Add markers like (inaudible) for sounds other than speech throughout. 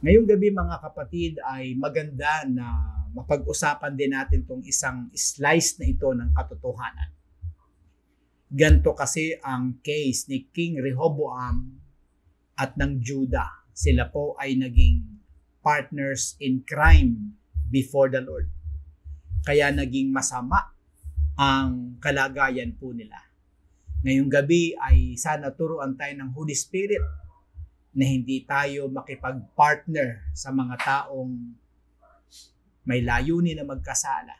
Ngayong gabi mga kapatid ay maganda na mapag-usapan din natin tong isang slice na ito ng katotohanan. Ganto kasi ang case ni King Rehoboam at ng Judah. Sila po ay naging partners in crime before the Lord. Kaya naging masama ang kalagayan po nila. Ngayong gabi ay sana turuan tayo ng Holy Spirit na hindi tayo makipag-partner sa mga taong may layunin na magkasala,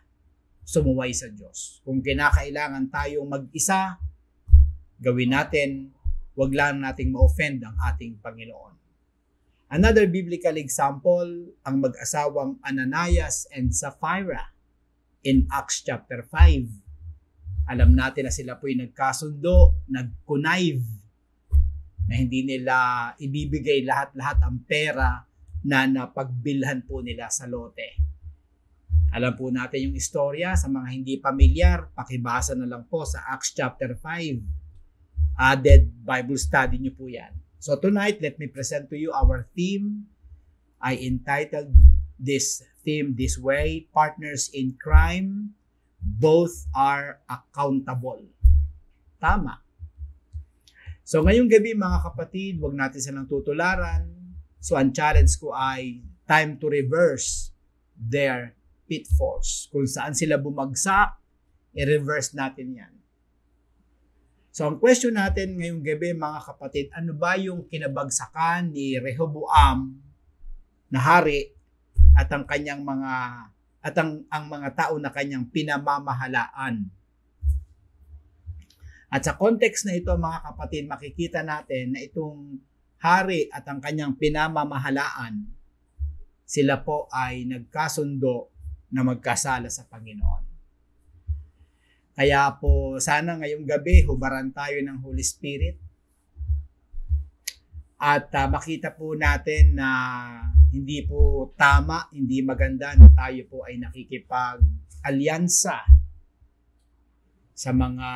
sumuway sa Diyos. Kung kinakailangan tayong mag-isa, gawin natin, wag lang nating ma-offend ang ating Panginoon. Another biblical example, ang mag-asawang Ananias and Sapphira in Acts chapter 5. Alam natin na sila po'y nagkasundo, nag-connive na hindi nila ibibigay lahat-lahat ang pera na napagbilhan po nila sa lote. Alam po natin yung istorya sa mga hindi pamilyar, pakibasa na lang po sa Acts chapter 5. Added Bible study niyo po yan. So tonight, let me present to you our theme. I entitled this theme this way, Partners in Crime, Both are Accountable. Tama So ngayong gabi mga kapatid, wag natin silang tutularan. So ang challenge ko ay time to reverse their pitfalls. Kung saan sila bumagsak, i-reverse natin yan. So ang question natin ngayong gabi mga kapatid, ano ba yung kinabagsakan ni Rehoboam na hari at ang kanyang mga at ang, ang mga tao na kanyang pinamamahalaan at sa context na ito mga kapatid, makikita natin na itong hari at ang kanyang pinamamahalaan, sila po ay nagkasundo na magkasala sa Panginoon. Kaya po sana ngayong gabi hubaran tayo ng Holy Spirit at uh, makita po natin na hindi po tama, hindi maganda na tayo po ay nakikipag-alyansa sa mga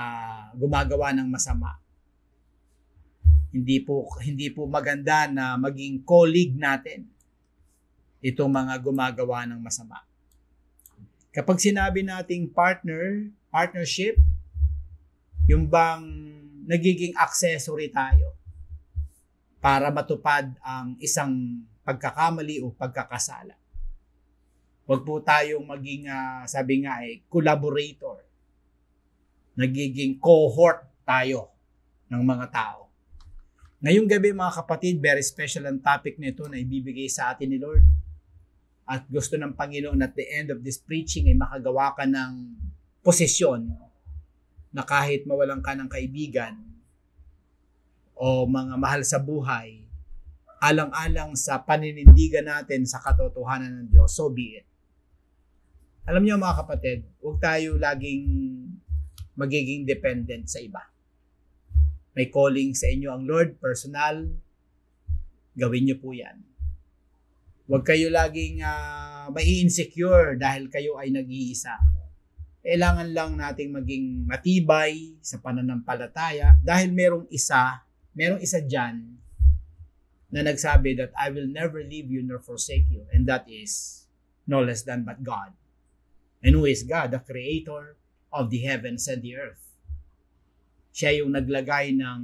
gumagawa ng masama. Hindi po hindi po maganda na maging colleague natin itong mga gumagawa ng masama. Kapag sinabi nating partner, partnership, yung bang nagiging accessory tayo para matupad ang isang pagkakamali o pagkakasala. Huwag po tayong maging, uh, sabi nga eh, collaborator nagiging cohort tayo ng mga tao. Ngayong gabi mga kapatid, very special ang topic nito na ibibigay sa atin ni Lord. At gusto ng Panginoon at the end of this preaching ay makagawa ka ng posisyon na kahit mawalan ka ng kaibigan o mga mahal sa buhay, alang-alang sa paninindigan natin sa katotohanan ng Diyos, so be it. Alam niyo mga kapatid, huwag tayo laging magiging dependent sa iba. May calling sa inyo ang Lord, personal, gawin niyo po yan. Huwag kayo laging uh, mai-insecure dahil kayo ay nag-iisa. Kailangan lang nating maging matibay sa pananampalataya dahil merong isa, merong isa dyan na nagsabi that I will never leave you nor forsake you. And that is no less than but God. And who is God? The Creator, of the heavens and the earth. Siya yung naglagay ng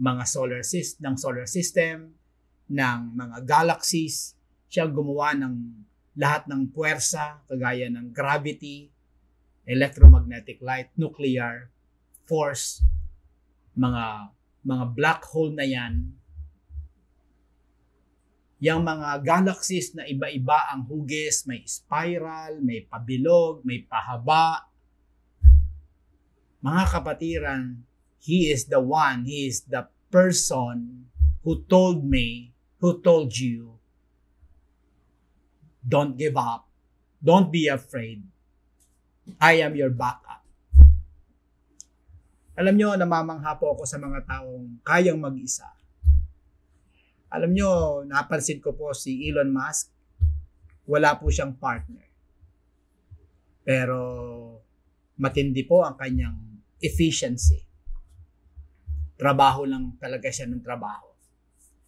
mga solar system, ng solar system, ng mga galaxies. Siya gumawa ng lahat ng puwersa, kagaya ng gravity, electromagnetic light, nuclear force, mga mga black hole na yan, yung mga galaxies na iba-iba ang hugis, may spiral, may pabilog, may pahaba, mga kapatiran, He is the one, He is the person who told me, who told you, don't give up, don't be afraid, I am your backup. Alam nyo, namamangha po ako sa mga taong kayang mag-isa. Alam nyo, napansin ko po si Elon Musk, wala po siyang partner. Pero matindi po ang kanyang efficiency. Trabaho lang talaga siya ng trabaho.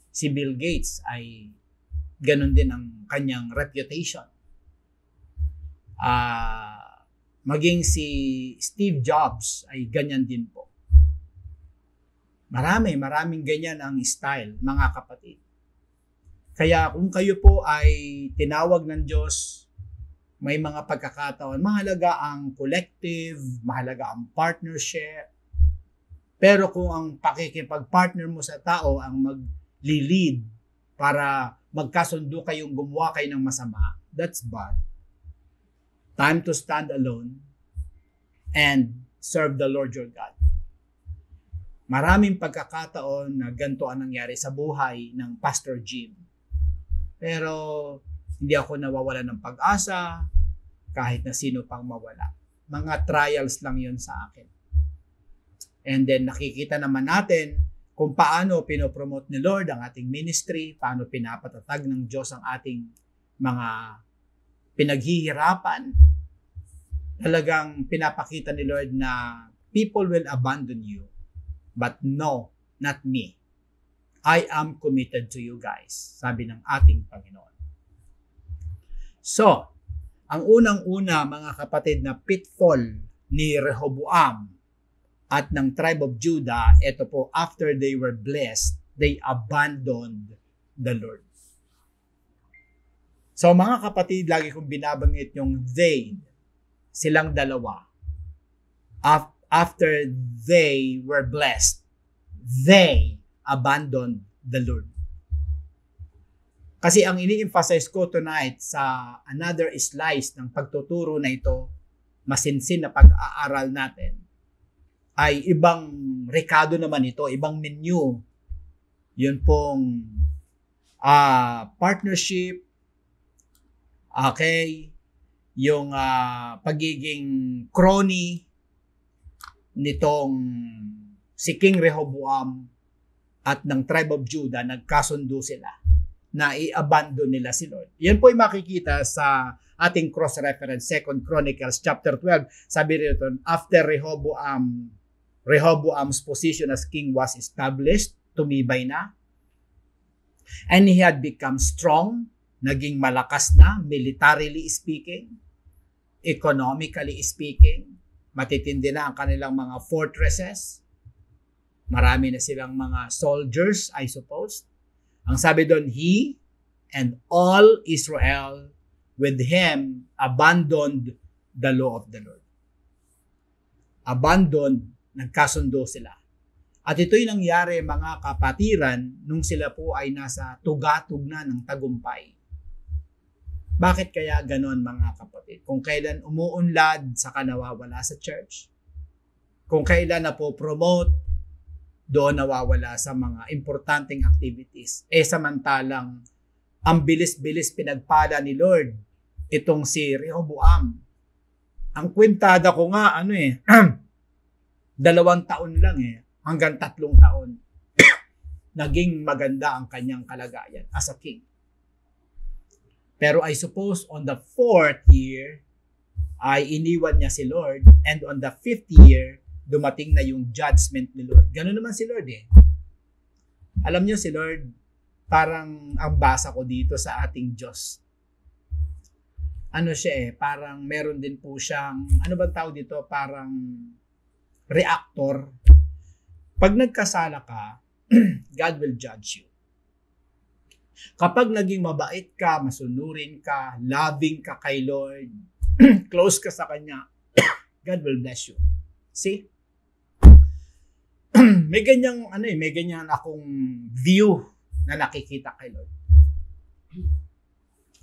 Si Bill Gates ay Ganon din ang kanyang reputation. Uh, maging si Steve Jobs ay ganyan din po. Marami, maraming ganyan ang style, mga kapatid. Kaya kung kayo po ay tinawag ng Diyos, may mga pagkakataon, mahalaga ang collective, mahalaga ang partnership. Pero kung ang pakikipag-partner mo sa tao ang mag-lead para magkasundo kayong gumawa kayo ng masama, that's bad. Time to stand alone and serve the Lord your God. Maraming pagkakataon na ganito ang nangyari sa buhay ng Pastor Jim. Pero hindi ako nawawala ng pag-asa kahit na sino pang mawala. Mga trials lang yon sa akin. And then nakikita naman natin kung paano pinopromote ni Lord ang ating ministry, paano pinapatatag ng Diyos ang ating mga pinaghihirapan. Talagang pinapakita ni Lord na people will abandon you, but no, not me. I am committed to you guys, sabi ng ating Panginoon. So, ang unang-una mga kapatid na pitfall ni Rehoboam at ng tribe of Judah, ito po, after they were blessed, they abandoned the Lord. So mga kapatid, lagi kong binabanggit yung they, silang dalawa. After they were blessed, they abandoned the Lord. Kasi ang ini-emphasize ko tonight sa another slice ng pagtuturo na ito, masinsin na pag-aaral natin, ay ibang rekado naman ito, ibang menu. Yun pong uh, partnership, okay, yung uh, pagiging crony nitong si King Rehoboam at ng tribe of Judah, nagkasundo sila na i-abandon nila si Lord. Yan po ay makikita sa ating cross-reference, 2 Chronicles chapter 12. Sabi rito, after Rehoboam Rehoboam's position as king was established, tumibay na. And he had become strong, naging malakas na, militarily speaking, economically speaking, matitindi na ang kanilang mga fortresses, marami na silang mga soldiers, I suppose. Ang sabi doon, he and all Israel with him abandoned the law of the Lord. Abandoned nagkasundo sila. At ito'y nangyari mga kapatiran nung sila po ay nasa tugatog na ng tagumpay. Bakit kaya ganon mga kapatid? Kung kailan umuunlad, saka nawawala sa church. Kung kailan na po promote, doon nawawala sa mga importanteng activities. Eh samantalang ang bilis-bilis pinagpala ni Lord itong si Rehoboam. Ang kwintada ko nga ano eh (clears throat) dalawang taon lang eh, hanggang tatlong taon, (clears throat) naging maganda ang kanyang kalagayan as a king. Pero I suppose on the fourth year, ay iniwan niya si Lord and on the fifth year, dumating na yung judgment ni Lord. Ganun naman si Lord eh. Alam niyo si Lord, parang ang basa ko dito sa ating Diyos. Ano siya eh, parang meron din po siyang, ano ba tawag dito, parang reactor, pag nagkasala ka, (clears throat) God will judge you. Kapag naging mabait ka, masunurin ka, loving ka kay Lord, (clears throat) close ka sa Kanya, (clears throat) God will bless you. See? (clears throat) may ganyang ano eh, may ganyan akong view na nakikita kay Lord.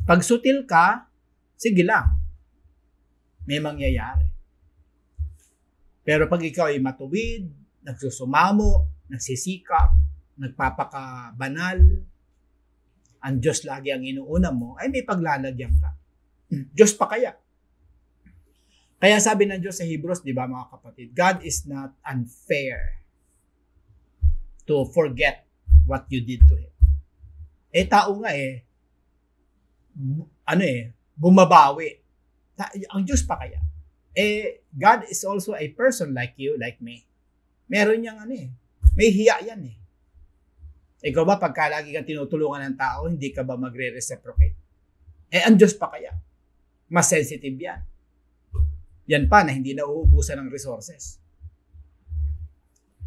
Pag sutil ka, sige lang. May mangyayari. Pero pag ikaw ay matuwid, nagsusumamo, nagsisikap, nagpapakabanal, ang Diyos lagi ang inuuna mo, ay may paglalagyan ka. Diyos pa kaya? Kaya sabi ng Diyos sa Hebrews, di ba mga kapatid, God is not unfair to forget what you did to Him. Eh, tao nga eh, ano eh, bumabawi. Ang Diyos pa kaya? eh, God is also a person like you, like me. Meron niyang ano eh, may hiya yan eh. Ikaw ba, pagka lagi kang tinutulungan ng tao, hindi ka ba magre-reciprocate? Eh, ang Diyos pa kaya? Mas sensitive yan. Yan pa na hindi na uubusan ng resources.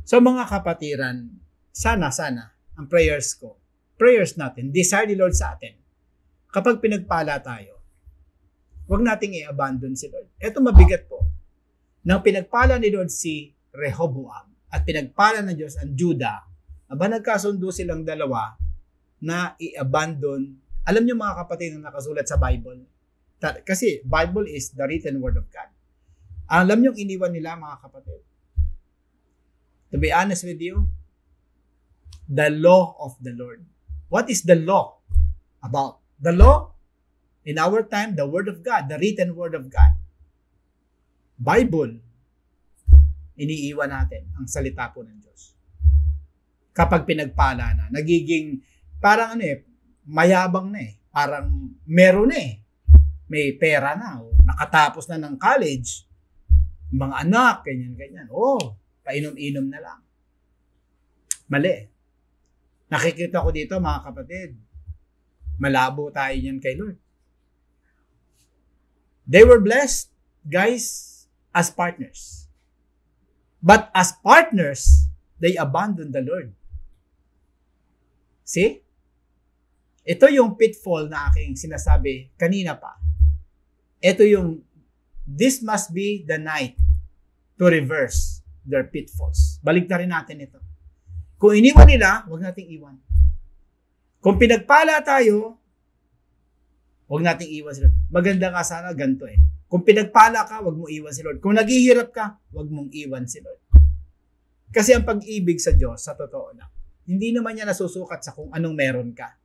So mga kapatiran, sana, sana, ang prayers ko, prayers natin, desire ni Lord sa atin, kapag pinagpala tayo, huwag nating i-abandon si Lord. Ito mabigat po. Nang pinagpala ni Lord si Rehoboam at pinagpala ng Diyos ang Judah, aba nagkasundo silang dalawa na i-abandon. Alam niyo mga kapatid na nakasulat sa Bible, kasi Bible is the written word of God. Alam niyo iniwan nila mga kapatid. To be honest with you, the law of the Lord. What is the law about? The law, in our time, the word of God, the written word of God. Bible, iniiwan natin ang salita po ng Diyos. Kapag pinagpala na, nagiging parang ano eh, mayabang na eh. Parang meron na eh. May pera na, o nakatapos na ng college, mga anak, ganyan-ganyan. Oh, painom-inom na lang. Mali. Nakikita ko dito mga kapatid, malabo tayo yan kay Lord. They were blessed, guys, as partners. But as partners, they abandoned the Lord. See? Ito yung pitfall na aking sinasabi kanina pa. Ito yung, this must be the night to reverse their pitfalls. Balik na rin natin ito. Kung iniwan nila, huwag nating iwan. Kung pinagpala tayo, huwag nating iwan sila. Maganda nga sana ganito eh. Kung pinagpala ka, huwag mo iwan si Lord. Kung naghihirap ka, huwag mong iwan si Lord. Kasi ang pag-ibig sa Diyos, sa totoo lang, hindi naman niya nasusukat sa kung anong meron ka.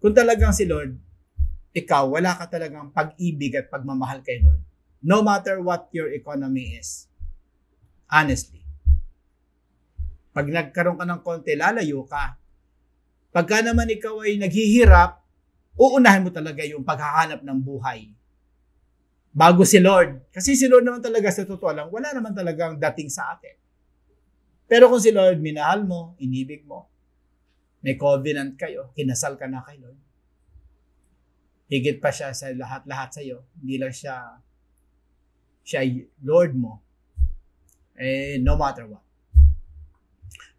Kung talagang si Lord, ikaw, wala ka talagang pag-ibig at pagmamahal kay Lord. No matter what your economy is. Honestly. Pag nagkaroon ka ng konti, lalayo ka. Pagka naman ikaw ay naghihirap, uunahin mo talaga yung paghahanap ng buhay bago si Lord. Kasi si Lord naman talaga sa totoo lang, wala naman talagang dating sa atin. Pero kung si Lord, minahal mo, inibig mo, may covenant kayo, kinasal ka na kay Lord. Higit pa siya sa lahat-lahat sa iyo. Hindi lang siya siya Lord mo. Eh, no matter what.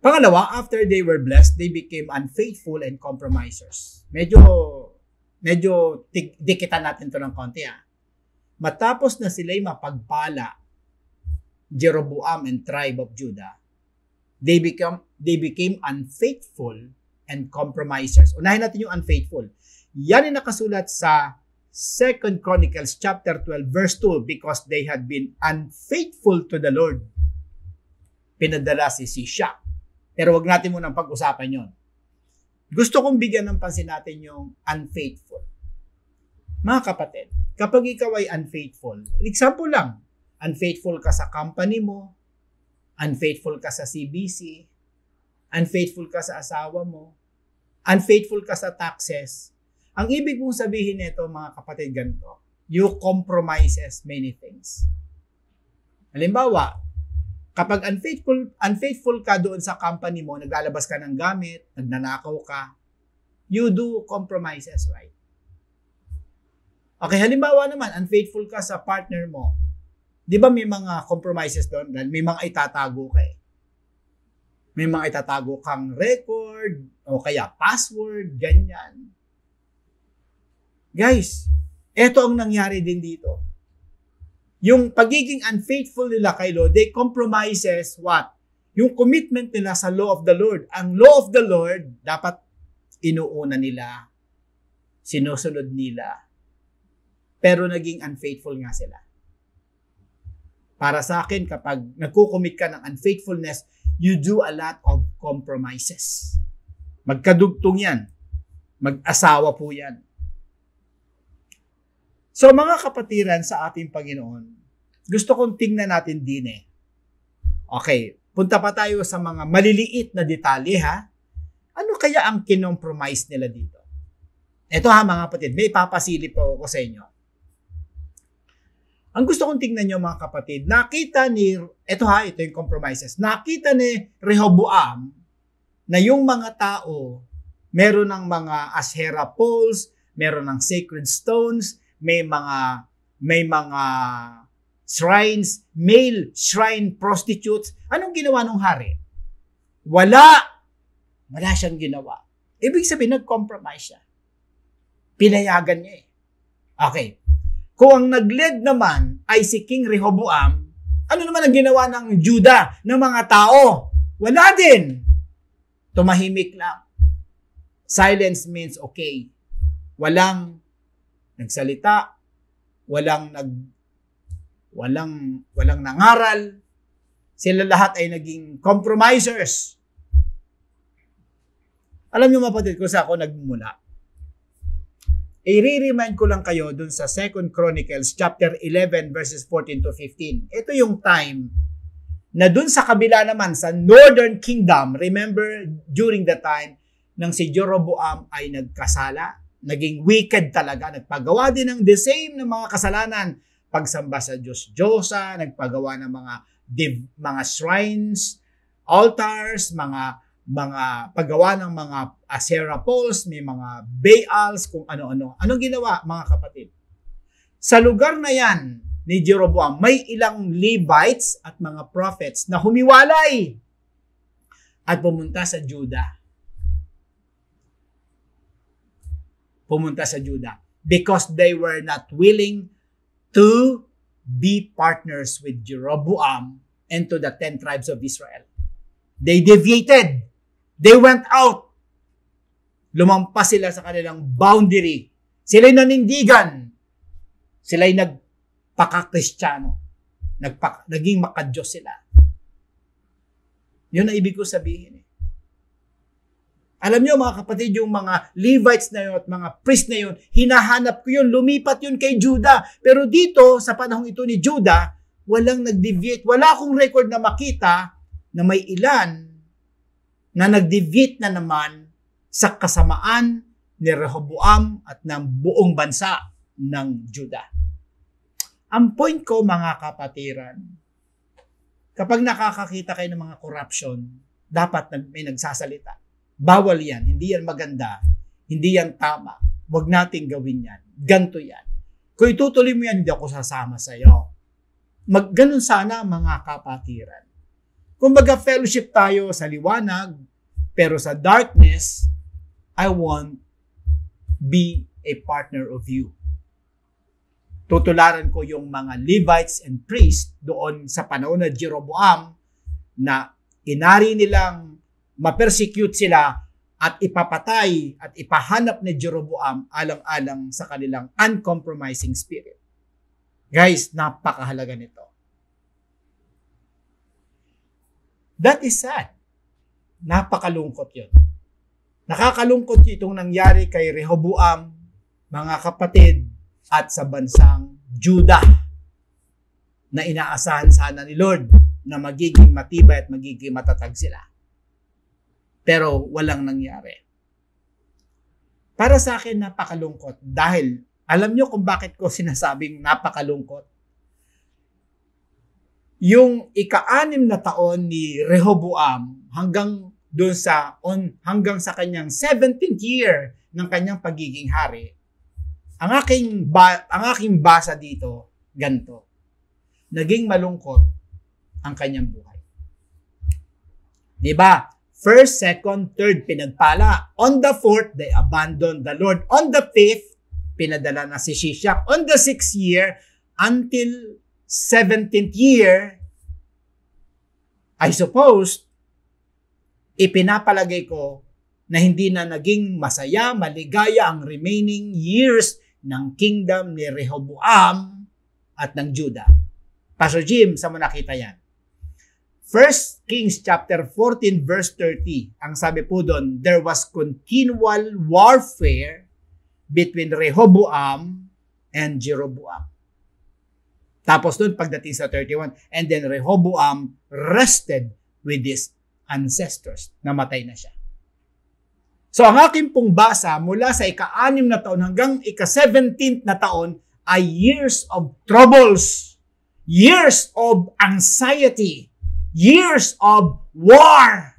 Pangalawa, after they were blessed, they became unfaithful and compromisers. Medyo, medyo dikitan natin to ng konti ah matapos na sila'y mapagpala, Jeroboam and tribe of Judah, they become they became unfaithful and compromisers. Unahin natin yung unfaithful. Yan ay nakasulat sa 2 Chronicles chapter 12 verse 2 because they had been unfaithful to the Lord. Pinadala si Sisha. Pero wag natin munang pag-usapan yon. Gusto kong bigyan ng pansin natin yung unfaithful. Mga kapatid, kapag ikaw ay unfaithful, example lang, unfaithful ka sa company mo, unfaithful ka sa CBC, unfaithful ka sa asawa mo, unfaithful ka sa taxes, ang ibig mong sabihin nito mga kapatid ganito, you compromises many things. Halimbawa, kapag unfaithful, unfaithful ka doon sa company mo, naglalabas ka ng gamit, nagnanakaw ka, you do compromises, right? Okay, halimbawa naman, unfaithful ka sa partner mo. Di ba may mga compromises doon? Dahil may mga itatago ka eh. May mga itatago kang record o kaya password, ganyan. Guys, eto ang nangyari din dito. Yung pagiging unfaithful nila kay Lord, they compromises what? Yung commitment nila sa law of the Lord. Ang law of the Lord, dapat inuuna nila, sinusunod nila, pero naging unfaithful nga sila. Para sa akin, kapag nagkukumit ka ng unfaithfulness, you do a lot of compromises. Magkadugtong yan. Mag-asawa po yan. So mga kapatiran sa ating Panginoon, gusto kong tingnan natin din eh. Okay, punta pa tayo sa mga maliliit na detalye ha. Ano kaya ang kinompromise nila dito? Ito ha mga kapatid, may papasilip po ako sa inyo. Ang gusto kong tingnan nyo mga kapatid, nakita ni, eto ha, ito yung compromises, nakita ni Rehoboam na yung mga tao, meron ng mga Asherah poles, meron ng sacred stones, may mga may mga shrines, male shrine prostitutes. Anong ginawa ng hari? Wala. Wala siyang ginawa. Ibig sabihin, nag-compromise siya. Pinayagan niya eh. Okay. Kung ang nag-lead naman ay si King Rehoboam, ano naman ang ginawa ng Judah, ng mga tao? Wala din. Tumahimik lang. Silence means okay. Walang nagsalita, walang nag walang walang nangaral. Sila lahat ay naging compromisers. Alam niyo mapatid ko sa ako nagmula. I-remind ko lang kayo dun sa 2 Chronicles chapter 11 verses 14 to 15. Ito yung time na dun sa kabila naman sa Northern Kingdom, remember during the time nang si Jeroboam ay nagkasala, naging wicked talaga, nagpagawa din ng the same ng mga kasalanan, pagsamba sa Diyos Diyosa, nagpagawa ng mga div, mga shrines, altars, mga mga paggawa ng mga Asherah poles, may mga Baals, kung ano-ano. Anong ginawa, mga kapatid? Sa lugar na yan ni Jeroboam, may ilang Levites at mga prophets na humiwalay at pumunta sa Judah. Pumunta sa Judah because they were not willing to be partners with Jeroboam and to the ten tribes of Israel. They deviated They went out. Lumampas sila sa kanilang boundary. Sila'y nanindigan. Sila'y nagpaka-kristyano. Nagpaka, naging makadiyos sila. Yun ang ibig ko sabihin. Alam niyo mga kapatid, yung mga Levites na yun at mga priest na yun, hinahanap ko yun, lumipat yun kay Judah. Pero dito, sa panahong ito ni Judah, walang nag-deviate. Wala akong record na makita na may ilan na nagdeviate na naman sa kasamaan ni Rehoboam at ng buong bansa ng Juda. Ang point ko mga kapatiran, kapag nakakakita kayo ng mga corruption, dapat may nagsasalita. Bawal yan, hindi yan maganda, hindi yan tama. Huwag nating gawin yan. Ganto yan. Kung itutuloy mo yan, hindi ako sasama sa iyo. Mag, ganun sana mga kapatiran. Kumbaga fellowship tayo sa liwanag, pero sa darkness, I want be a partner of you. Tutularan ko yung mga Levites and priests doon sa panahon na Jeroboam na inari nilang ma-persecute sila at ipapatay at ipahanap ni Jeroboam alang-alang sa kanilang uncompromising spirit. Guys, napakahalaga nito. That is sad. Napakalungkot yun. Nakakalungkot itong nangyari kay Rehoboam, mga kapatid, at sa bansang Judah na inaasahan sana ni Lord na magiging matibay at magiging matatag sila. Pero walang nangyari. Para sa akin, napakalungkot dahil alam nyo kung bakit ko (laughs) sinasabing napakalungkot? Yung ika-anim na taon ni Rehoboam hanggang doon sa on hanggang sa kanyang 17th year ng kanyang pagiging hari. Ang aking ba, ang aking basa dito ganto. Naging malungkot ang kanyang buhay. 'Di ba? First, second, third pinagpala. On the fourth, they abandoned the Lord. On the fifth, pinadala na si Shishak. On the sixth year, until 17th year, I suppose, ipinapalagay ko na hindi na naging masaya, maligaya ang remaining years ng kingdom ni Rehoboam at ng Judah. Pastor Jim, sa mo nakita yan? 1 Kings chapter 14 verse 30, ang sabi po doon, there was continual warfare between Rehoboam and Jeroboam. Tapos doon pagdating sa 31, and then Rehoboam rested with his ancestors. Namatay na siya. So ang aking pong basa mula sa ika-anim na taon hanggang ika-17th na taon ay years of troubles, years of anxiety, years of war,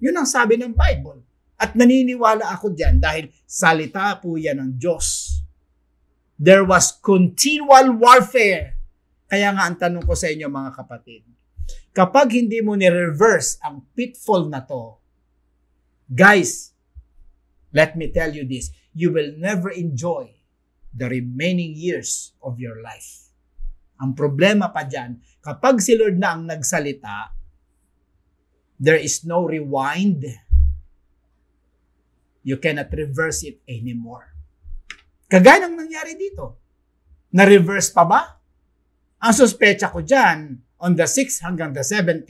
Yun ang sabi ng Bible. At naniniwala ako diyan dahil salita po yan ng Diyos. There was continual warfare. Kaya nga ang tanong ko sa inyo mga kapatid, kapag hindi mo ni-reverse ang pitfall na to, guys, let me tell you this, you will never enjoy the remaining years of your life. Ang problema pa dyan, kapag si Lord na ang nagsalita, there is no rewind. You cannot reverse it anymore. Kagaya ng nangyari dito. Na-reverse pa ba? Ang suspecha ko dyan, on the 6 hanggang the 17,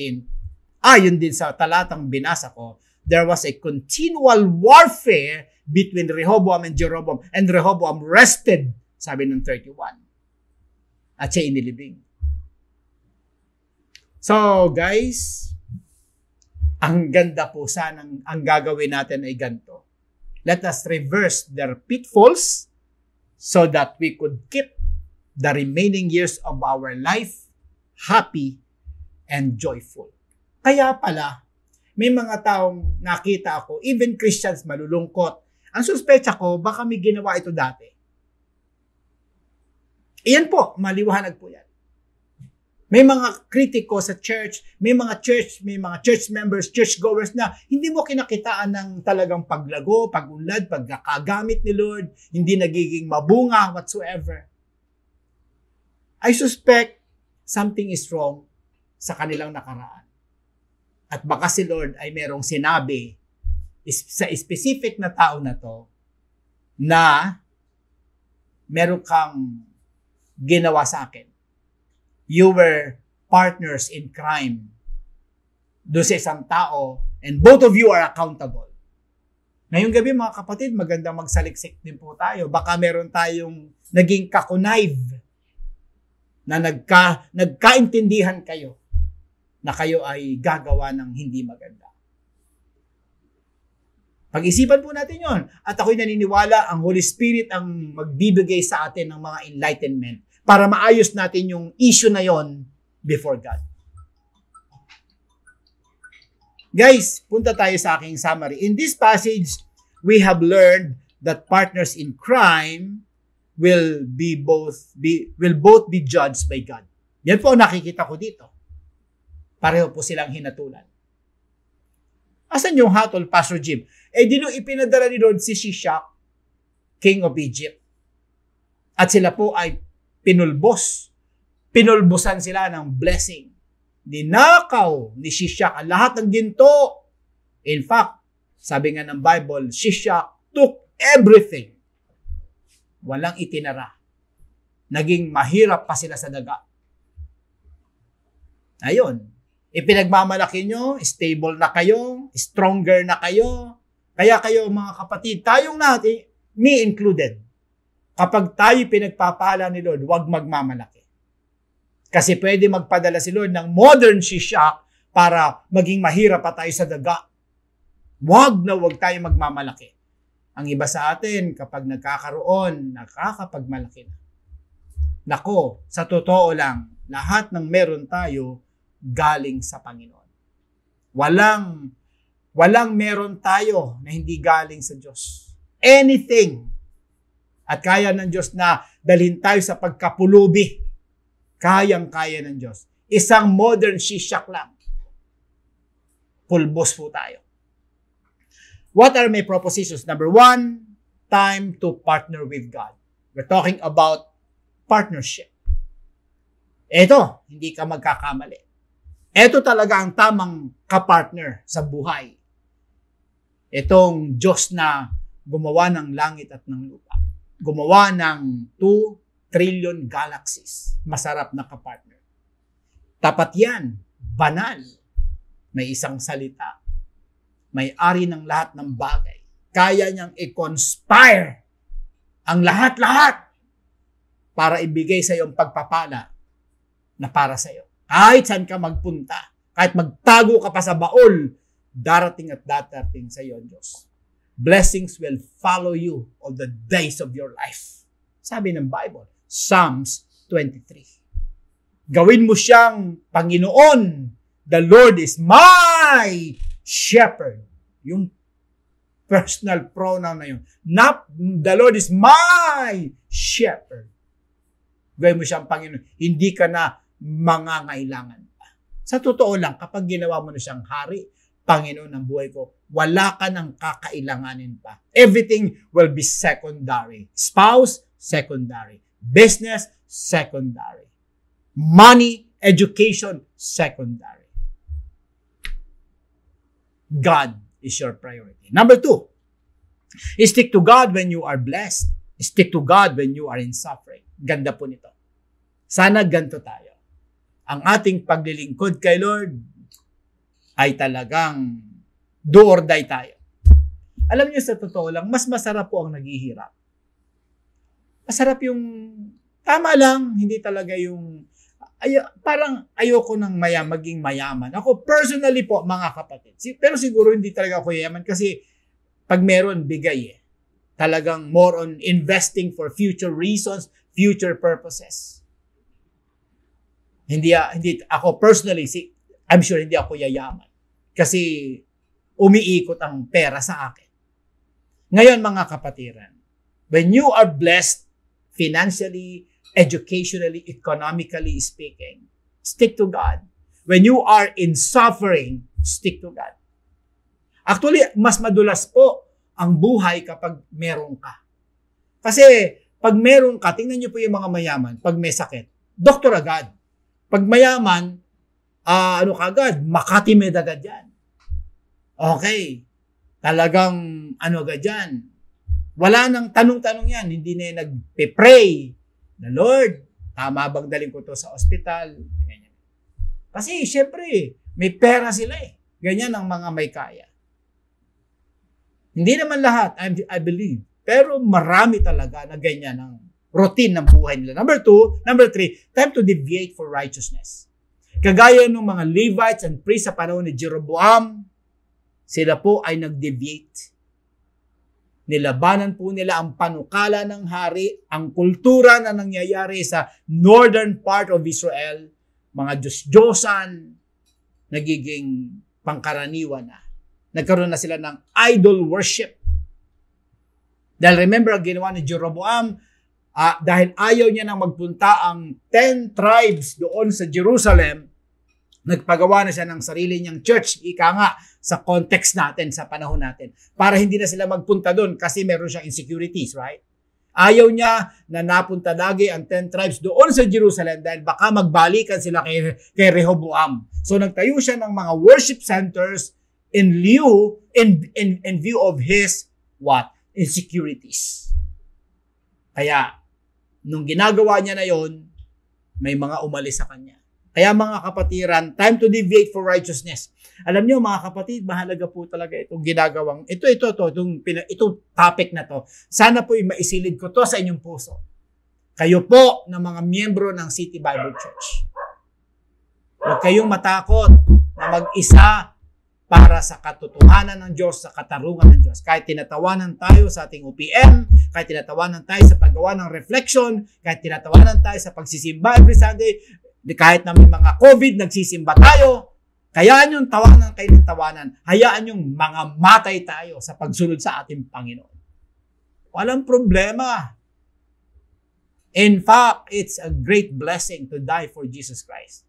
ayon din sa talatang binasa ko, there was a continual warfare between Rehoboam and Jeroboam, and Rehoboam rested, sabi ng 31 at siya inilibing. So, guys, ang ganda po sanang ang gagawin natin ay ganito. Let us reverse their pitfalls so that we could keep the remaining years of our life happy and joyful. Kaya pala, may mga taong nakita ako, even Christians malulungkot. Ang suspecha ko, baka may ginawa ito dati. Iyan po, maliwanag po yan. May mga kritiko sa church, may mga church, may mga church members, church goers na hindi mo kinakitaan ng talagang paglago, pagunlad, pagkakagamit ni Lord, hindi nagiging mabunga whatsoever. I suspect something is wrong sa kanilang nakaraan. At baka si Lord ay merong sinabi sa specific na tao na to na meron kang ginawa sa akin. You were partners in crime doon sa isang tao and both of you are accountable. Ngayong gabi mga kapatid, magandang magsaliksik din po tayo. Baka meron tayong naging kakunayv na nagka, nagkaintindihan kayo na kayo ay gagawa ng hindi maganda. Pag-isipan po natin yon. At ako'y naniniwala ang Holy Spirit ang magbibigay sa atin ng mga enlightenment para maayos natin yung issue na yon before God. Guys, punta tayo sa aking summary. In this passage, we have learned that partners in crime will be both be will both be judged by God. Yan po nakikita ko dito. Pareho po silang hinatulan. Asan yung hatol, Pastor Jim? Eh, di nung ipinadala ni Lord si Shishak, King of Egypt. At sila po ay pinulbos. Pinulbusan sila ng blessing. Ninakaw ni Shishak ang lahat ng ginto. In fact, sabi nga ng Bible, Shishak took everything. Walang itinara. Naging mahirap pa sila sa daga. Ayun. Ipinagmamalaki nyo, stable na kayo, stronger na kayo. Kaya kayo mga kapatid, tayong natin, me included, Kapag tayo pinagpapala ni Lord, huwag magmamalaki. Kasi pwede magpadala si Lord ng modern shishak para maging mahirap pa tayo sa daga. Huwag na huwag tayo magmamalaki. Ang iba sa atin, kapag nagkakaroon, nakakapagmalaki na. Nako, sa totoo lang, lahat ng meron tayo galing sa Panginoon. Walang walang meron tayo na hindi galing sa Diyos. Anything at kaya ng Diyos na dalhin tayo sa pagkapulubi. Kayang-kaya ng Diyos. Isang modern shishak lang. Pulbos po tayo. What are my propositions? Number one, time to partner with God. We're talking about partnership. Ito, hindi ka magkakamali. Ito talaga ang tamang kapartner sa buhay. Itong Diyos na gumawa ng langit at ng lupa gumawa ng 2 trillion galaxies. Masarap na kapartner. Tapat yan. Banal. May isang salita. May ari ng lahat ng bagay. Kaya niyang i-conspire ang lahat-lahat para ibigay sa iyong pagpapala na para sa iyo. Kahit saan ka magpunta, kahit magtago ka pa sa baol, darating at darating sa iyo, Diyos blessings will follow you all the days of your life. Sabi ng Bible, Psalms 23. Gawin mo siyang Panginoon. The Lord is my shepherd. Yung personal pronoun na yun. Not, the Lord is my shepherd. Gawin mo siyang Panginoon. Hindi ka na mangangailangan pa. Sa totoo lang, kapag ginawa mo na siyang hari, Panginoon ng buhay ko, wala ka nang kakailanganin pa. Everything will be secondary. Spouse, secondary. Business, secondary. Money, education, secondary. God is your priority. Number two, stick to God when you are blessed. Stick to God when you are in suffering. Ganda po nito. Sana ganto tayo. Ang ating paglilingkod kay Lord ay talagang do or die tayo. Alam niyo sa totoo lang, mas masarap po ang naghihirap. Masarap yung tama lang, hindi talaga yung ay, parang ayoko nang maya, maging mayaman. Ako personally po, mga kapatid. Pero siguro hindi talaga ako yaman kasi pag meron, bigay eh. Talagang more on investing for future reasons, future purposes. Hindi, ah, hindi ako personally, si, I'm sure hindi ako yayaman. Kasi umiikot ang pera sa akin. Ngayon mga kapatiran, when you are blessed financially, educationally, economically speaking. Stick to God. When you are in suffering, stick to God. Actually, mas madulas po ang buhay kapag meron ka. Kasi pag meron ka, tingnan niyo po yung mga mayaman, pag may sakit, doktor agad. Pag mayaman, uh, ano kagad, makatimed agad yan. Okay. Talagang ano agad yan. Wala nang tanong-tanong yan. Hindi na nagpe-pray na Lord, tama bang daling ko to sa ospital? Ganyan. Kasi syempre, may pera sila eh. Ganyan ang mga may kaya. Hindi naman lahat, I, I believe. Pero marami talaga na ganyan ang routine ng buhay nila. Number two, number three, time to deviate for righteousness. Kagaya ng mga Levites and priests sa panahon ni Jeroboam, sila po ay nag-deviate nilabanan po nila ang panukala ng hari, ang kultura na nangyayari sa northern part of Israel, mga Diyos-Diyosan, nagiging pangkaraniwan na. Nagkaroon na sila ng idol worship. Dahil remember, ang ginawa ni Jeroboam, uh, dahil ayaw niya nang magpunta ang 10 tribes doon sa Jerusalem, nagpagawa na siya ng sarili niyang church. Ika nga, sa context natin, sa panahon natin. Para hindi na sila magpunta doon kasi meron siyang insecurities, right? Ayaw niya na napunta lagi ang 10 tribes doon sa Jerusalem dahil baka magbalikan sila kay, kay Rehoboam. So nagtayo siya ng mga worship centers in lieu, in, in, in view of his, what? Insecurities. Kaya, nung ginagawa niya na yon may mga umalis sa kanya. Kaya mga kapatiran, time to deviate for righteousness. Alam niyo mga kapatid, mahalaga po talaga itong ginagawang, ito, ito, ito, itong, itong topic na to. Sana po maisilid ko to sa inyong puso. Kayo po na mga miyembro ng City Bible Church. Huwag kayong matakot na mag-isa para sa katotohanan ng Diyos, sa katarungan ng Diyos. Kahit tinatawanan tayo sa ating OPM, kahit tinatawanan tayo sa paggawa ng reflection, kahit tinatawanan tayo sa pagsisimba every Sunday, kahit na may mga COVID, nagsisimba tayo, kayaan yung tawanan kayo ng tawanan. Hayaan yung mga matay tayo sa pagsunod sa ating Panginoon. Walang problema. In fact, it's a great blessing to die for Jesus Christ.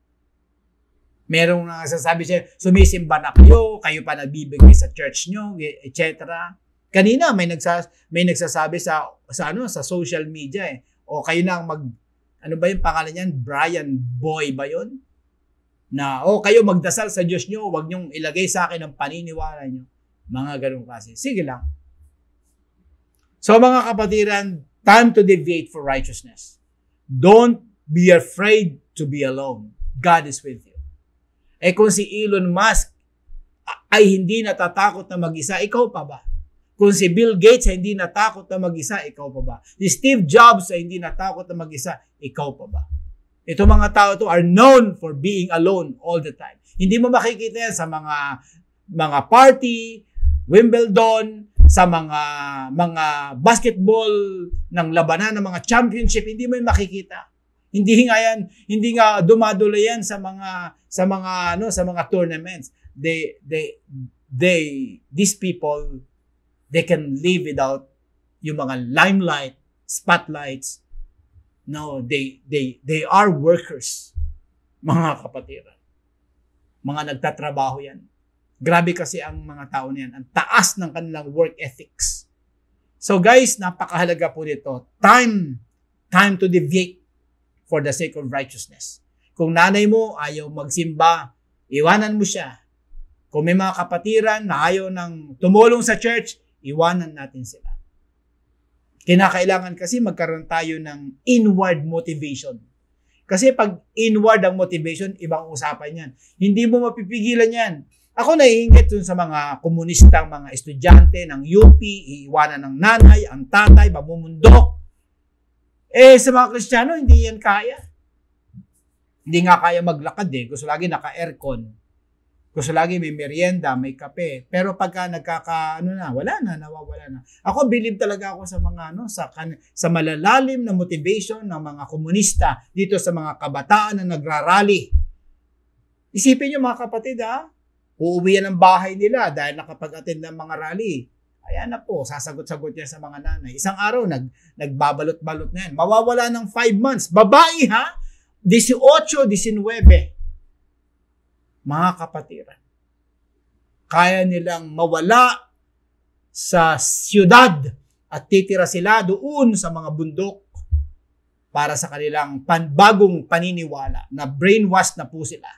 Merong nagsasabi siya, sumisimba na kayo, kayo pa nagbibigay sa church nyo, etc. Kanina may nagsas may nagsasabi sa sa ano sa social media eh, o kayo na mag ano ba yung pangalan niyan? Brian Boy ba yun? Na, oh, kayo magdasal sa Diyos nyo, huwag nyong ilagay sa akin ang paniniwala nyo. Mga ganun kasi. Sige lang. So mga kapatiran, time to deviate for righteousness. Don't be afraid to be alone. God is with you. Eh kung si Elon Musk ay hindi natatakot na mag-isa, ikaw pa ba? Kung si Bill Gates ay hindi natakot na mag-isa, ikaw pa ba? Si Steve Jobs ay hindi natakot na mag-isa, ikaw pa ba? Ito mga tao to are known for being alone all the time. Hindi mo makikita yan sa mga mga party, Wimbledon, sa mga mga basketball ng labanan ng mga championship, hindi mo yan makikita. Hindi nga yan, hindi nga dumadalo yan sa mga sa mga ano sa mga tournaments. They they they, these people, they can live without yung mga limelight, spotlights. No, they, they, they are workers, mga kapatiran. Mga nagtatrabaho yan. Grabe kasi ang mga tao niyan. Ang taas ng kanilang work ethics. So guys, napakahalaga po nito. Time, time to deviate for the sake of righteousness. Kung nanay mo ayaw magsimba, iwanan mo siya. Kung may mga kapatiran na ayaw ng tumulong sa church, iwanan natin sila. Kinakailangan kasi magkaroon tayo ng inward motivation. Kasi pag inward ang motivation, ibang usapan yan. Hindi mo mapipigilan yan. Ako naiingit dun sa mga komunistang mga estudyante ng UP, iiwanan ng nanay, ang tatay, mamumundok. Eh, sa mga Kristiyano, hindi yan kaya. Hindi nga kaya maglakad eh. Gusto lagi naka-aircon. Gusto lagi may merienda, may kape. Pero pagka nagkaka ano na, wala na, nawawala na. Ako believe talaga ako sa mga ano sa kan, sa malalalim na motivation ng mga komunista dito sa mga kabataan na nagrarally. Isipin niyo mga kapatid ha, uuwi yan ng bahay nila dahil nakapag-attend ng mga rally. Ayan na po, sasagot-sagot yan sa mga nanay. Isang araw, nag, nagbabalot-balot na yan. Mawawala ng 5 months. Babae ha, 18, 19 mga kapatiran. Kaya nilang mawala sa siyudad at titira sila doon sa mga bundok para sa kanilang panbagong paniniwala na brainwash na po sila.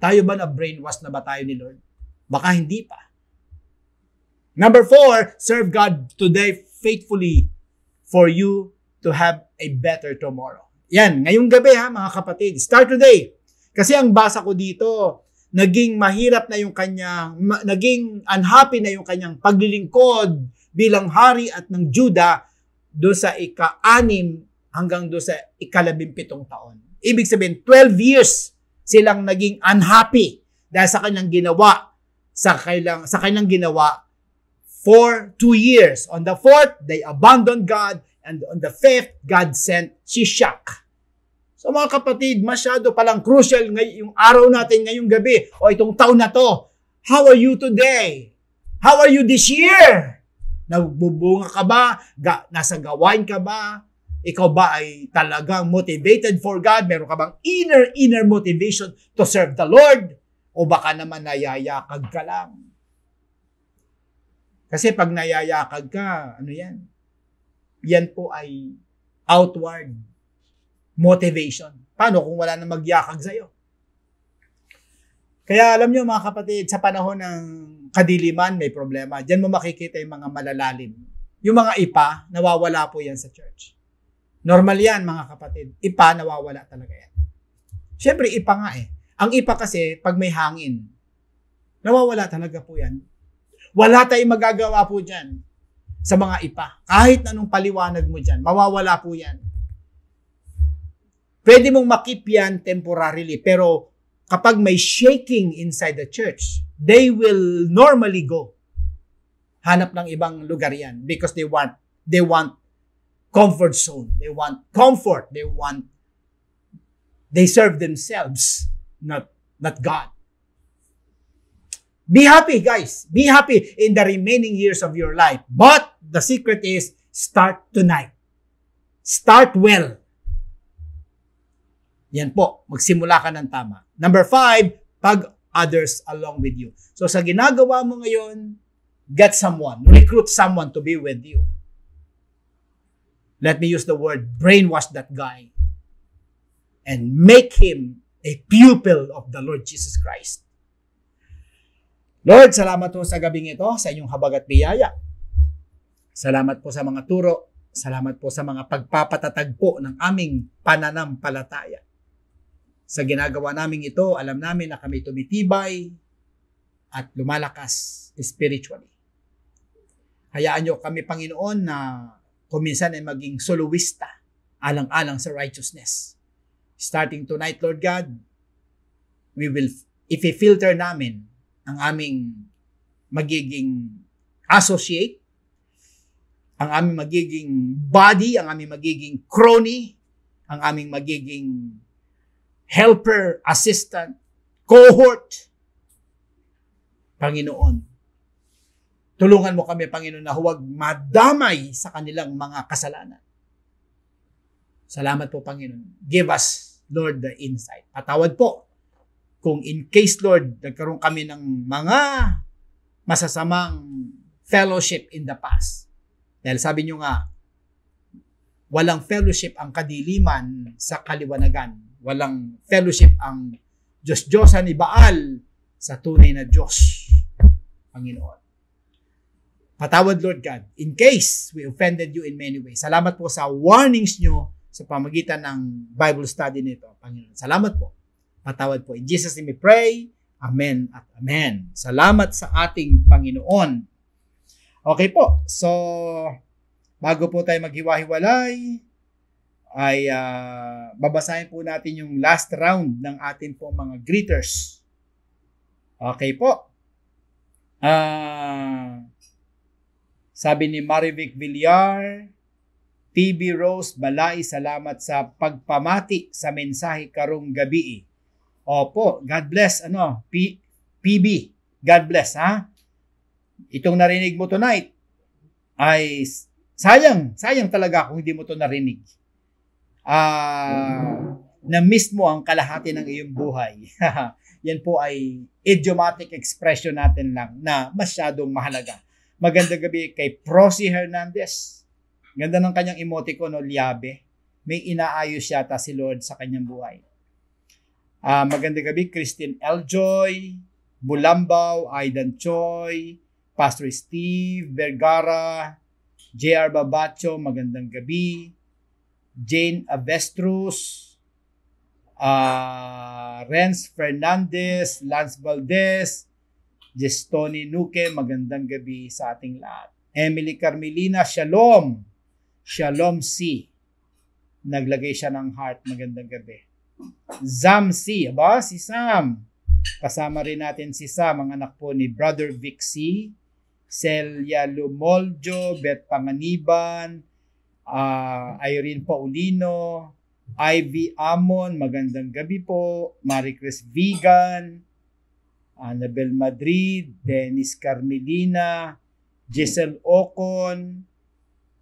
Tayo ba na brainwash na ba tayo ni Lord? Baka hindi pa. Number four, serve God today faithfully for you to have a better tomorrow. Yan, ngayong gabi ha mga kapatid. Start today. Kasi ang basa ko dito, naging mahirap na yung kanyang, ma, naging unhappy na yung kanyang paglilingkod bilang hari at ng Juda do sa ika-anim hanggang do sa ikalabimpitong taon. Ibig sabihin, 12 years silang naging unhappy dahil sa kanyang ginawa, sa kanilang, sa kanilang ginawa for two years. On the fourth, they abandoned God, and on the fifth, God sent Shishak So mga kapatid, masyado palang crucial ngay- yung araw natin ngayong gabi o itong taon na to. How are you today? How are you this year? Nagbubunga ka ba? Ga- nasa gawain ka ba? Ikaw ba ay talagang motivated for God? Meron ka bang inner, inner motivation to serve the Lord? O baka naman nayayakag ka lang? Kasi pag nayayakag ka, ano yan? Yan po ay outward motivation. Paano kung wala na magyakag sa'yo? Kaya alam nyo mga kapatid, sa panahon ng kadiliman, may problema. Diyan mo makikita yung mga malalalim. Yung mga ipa, nawawala po yan sa church. Normal yan mga kapatid. Ipa, nawawala talaga yan. Siyempre, ipa nga eh. Ang ipa kasi, pag may hangin, nawawala talaga po yan. Wala tayong magagawa po dyan sa mga ipa. Kahit anong paliwanag mo dyan, mawawala po yan. Pwede mong makip yan temporarily, pero kapag may shaking inside the church, they will normally go. Hanap ng ibang lugar yan because they want they want comfort zone. They want comfort. They want they serve themselves, not not God. Be happy, guys. Be happy in the remaining years of your life. But the secret is start tonight. Start well. Yan po, magsimula ka ng tama. Number five, pag others along with you. So sa ginagawa mo ngayon, get someone, recruit someone to be with you. Let me use the word brainwash that guy and make him a pupil of the Lord Jesus Christ. Lord, salamat po sa gabing ito, sa inyong habag at biyaya. Salamat po sa mga turo. Salamat po sa mga pagpapatatag po ng aming pananampalataya. Sa ginagawa namin ito, alam namin na kami tumitibay at lumalakas spiritually. Hayaan nyo kami, Panginoon, na kuminsan ay maging soloista alang-alang sa righteousness. Starting tonight, Lord God, we will, if i-filter namin ang aming magiging associate, ang aming magiging body, ang aming magiging crony, ang aming magiging helper, assistant, cohort. Panginoon. Tulungan mo kami, Panginoon, na huwag madamay sa kanilang mga kasalanan. Salamat po, Panginoon. Give us, Lord, the insight. Patawad po kung in case, Lord, nagkaroon kami ng mga masasamang fellowship in the past. Dahil sabi nyo nga, walang fellowship ang kadiliman sa kaliwanagan. Walang fellowship ang Diyos-Diyosan ni Baal sa tunay na Diyos, Panginoon. Patawad, Lord God, in case we offended you in many ways. Salamat po sa warnings nyo sa pamagitan ng Bible study nito, Panginoon. Salamat po. Patawad po. In Jesus' name we pray. Amen at Amen. Salamat sa ating Panginoon. Okay po. So, bago po tayo maghiwa-hiwalay, ay uh, babasahin po natin yung last round ng ating po mga greeters. Okay po. Uh, sabi ni Marivic Villar, PB Rose Balay, salamat sa pagpamati sa mensahe karong gabi. Opo, God bless, ano, P, PB, God bless, ha? Itong narinig mo tonight, ay sayang, sayang talaga kung hindi mo to narinig. Uh, na-miss mo ang kalahati ng iyong buhay. (laughs) Yan po ay idiomatic expression natin lang na masyadong mahalaga. Magandang gabi kay Prosy Hernandez. Ganda ng kanyang emoticon, no, liabe. May inaayos yata si Lord sa kanyang buhay. Uh, magandang gabi, Christine Eljoy, Bulambaw, Aidan Choi, Pastor Steve Vergara, JR Babacho, magandang gabi, Jane Avestrus, uh, Renz Fernandez, Lance Valdez, Gestoni Nuke, magandang gabi sa ating lahat. Emily Carmelina, Shalom. Shalom C. Naglagay siya ng heart, magandang gabi. Zamsi, ba? Si Sam. Kasama rin natin si Sam, ang anak po ni Brother Vic C. Celia Lumoljo, Beth Panganiban, uh, Irene Paulino, Ivy Amon, magandang gabi po, Marie Chris Vegan, Annabel Madrid, Dennis Carmelina, Giselle Ocon,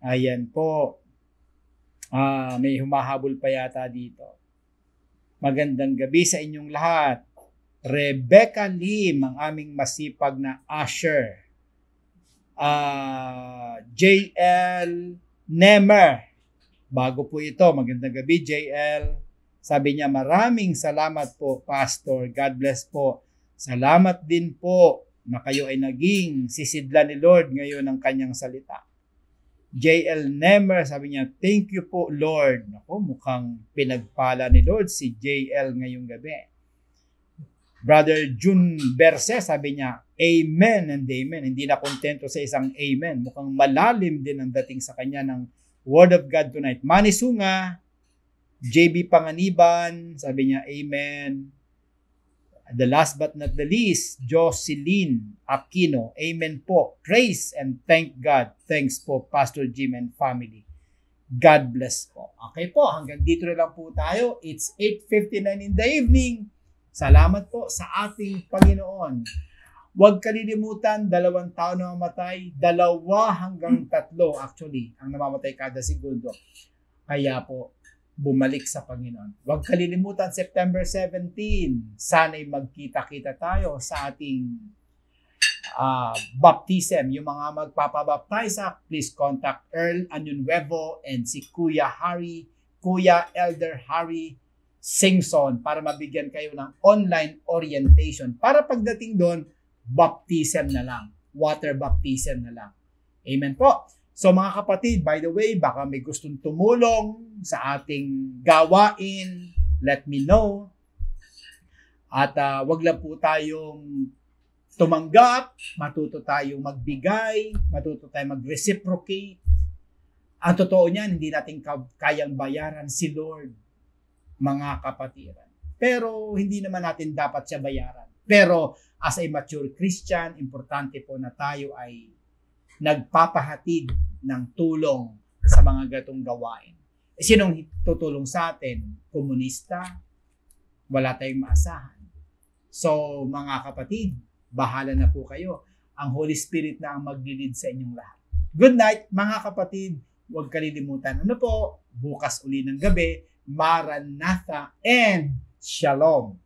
ayan po, uh, may humahabol pa yata dito. Magandang gabi sa inyong lahat. Rebecca Lim, ang aming masipag na usher. Uh, ah, JL Nemer. Bago po ito, magandang gabi JL. Sabi niya, maraming salamat po, Pastor. God bless po. Salamat din po na kayo ay naging sisidla ni Lord ngayon ng kanyang salita. JL Nemer, sabi niya, thank you po Lord. Ako, mukhang pinagpala ni Lord si JL ngayong gabi. Brother Jun Berse, sabi niya, Amen and Amen. Hindi na kontento sa isang Amen. Mukhang malalim din ang dating sa kanya ng Word of God tonight. Manisunga, JB Panganiban, sabi niya, Amen. The last but not the least, Jocelyn Aquino. Amen po. Praise and thank God. Thanks po, Pastor Jim and family. God bless po. Okay po, hanggang dito na lang po tayo. It's 8.59 in the evening. Salamat po sa ating Panginoon. Huwag kalilimutan, dalawang tao na mamatay, dalawa hanggang tatlo actually ang namamatay kada segundo. Kaya po, bumalik sa Panginoon. Huwag kalilimutan, September 17, sana'y magkita-kita tayo sa ating uh, baptism. Yung mga magpapabaptize, please contact Earl Anyunwevo and si Kuya Harry, Kuya Elder Harry Singson para mabigyan kayo ng online orientation. Para pagdating doon, baptism na lang. Water baptism na lang. Amen po. So mga kapatid, by the way, baka may gustong tumulong sa ating gawain, let me know. At uh, wag lang po tayong tumanggap, matuto tayong magbigay, matuto tayong mag-reciprocate. Ang totoo niyan, hindi natin kayang bayaran si Lord, mga kapatiran. Pero hindi naman natin dapat siya bayaran. Pero as a mature Christian, importante po na tayo ay nagpapahatid ng tulong sa mga gatong gawain. E sinong tutulong sa atin? Komunista? Wala tayong maasahan. So, mga kapatid, bahala na po kayo. Ang Holy Spirit na ang maglilid sa inyong lahat. Good night, mga kapatid. Huwag kalilimutan. Ano po? Bukas uli ng gabi. Maranatha and Shalom.